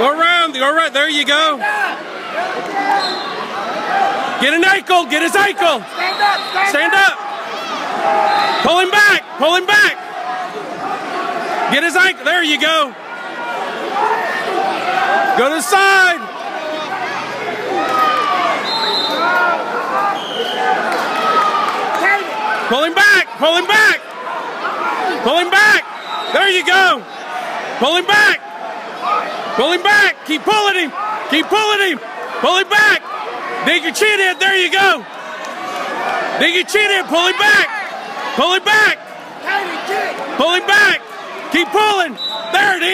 Go right. There you go. Get an ankle. Get his ankle. Stand up. Stand up. Pull him back. Pull him back. Get his ankle. There you go. Go to the side. Pull him back. Pull him back. Pull him back. There you go. Pull him back. Pull him back. Keep pulling him. Keep pulling him. Pull him back. Dig your chin in. There you go. Dig your chin in. Pull him back. Pull him back. Pull him back. Keep pulling. There it is.